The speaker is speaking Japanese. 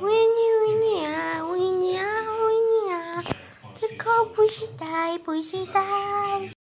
维尼维尼啊，维尼啊维尼啊，这口不是呆不是呆。